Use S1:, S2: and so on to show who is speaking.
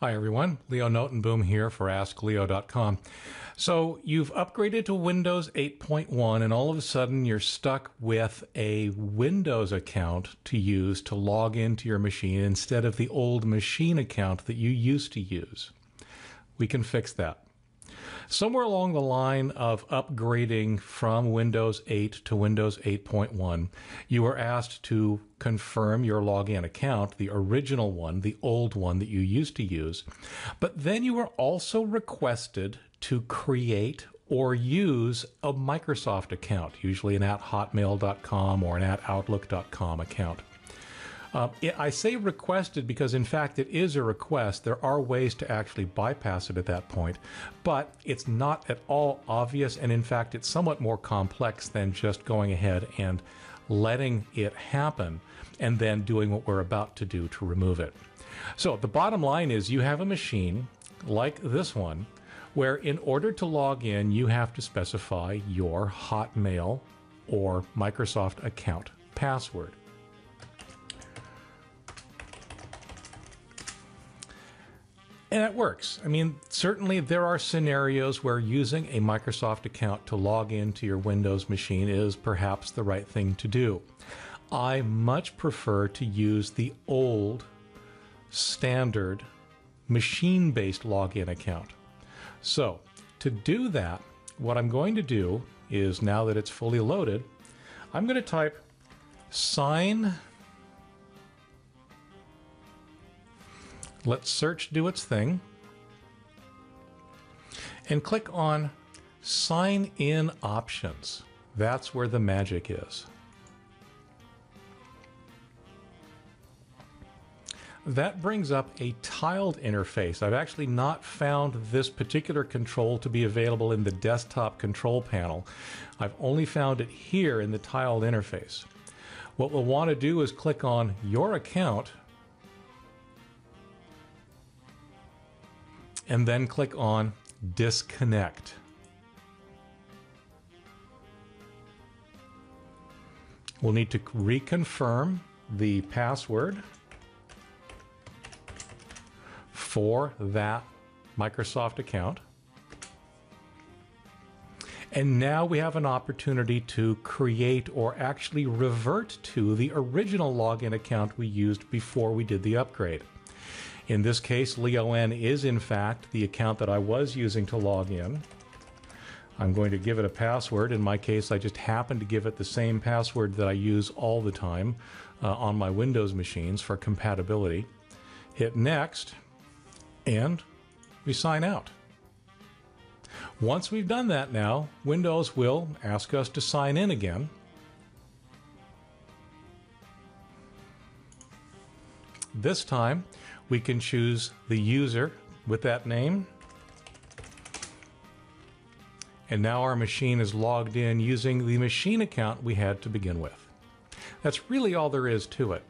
S1: Hi everyone, Leo Notenboom here for AskLeo.com. So you've upgraded to Windows 8.1 and all of a sudden you're stuck with a Windows account to use to log into your machine instead of the old machine account that you used to use. We can fix that. Somewhere along the line of upgrading from Windows 8 to Windows 8.1, you were asked to confirm your login account, the original one, the old one that you used to use. But then you were also requested to create or use a Microsoft account, usually an at hotmail.com or an at outlook.com account. Um, it, I say requested because, in fact, it is a request. There are ways to actually bypass it at that point, but it's not at all obvious, and in fact, it's somewhat more complex than just going ahead and letting it happen and then doing what we're about to do to remove it. So, the bottom line is you have a machine like this one where, in order to log in, you have to specify your Hotmail or Microsoft account password. And it works. I mean, certainly there are scenarios where using a Microsoft account to log into your Windows machine is perhaps the right thing to do. I much prefer to use the old standard machine based login account. So, to do that, what I'm going to do is now that it's fully loaded, I'm going to type sign Let search do its thing. And click on Sign In Options. That's where the magic is. That brings up a tiled interface. I've actually not found this particular control to be available in the desktop control panel. I've only found it here in the tiled interface. What we'll want to do is click on Your Account and then click on disconnect. We'll need to reconfirm the password for that Microsoft account. And now we have an opportunity to create or actually revert to the original login account we used before we did the upgrade. In this case, LeoN is in fact the account that I was using to log in. I'm going to give it a password. In my case, I just happen to give it the same password that I use all the time uh, on my Windows machines for compatibility. Hit next, and we sign out. Once we've done that now, Windows will ask us to sign in again. This time, we can choose the user with that name. And now our machine is logged in using the machine account we had to begin with. That's really all there is to it.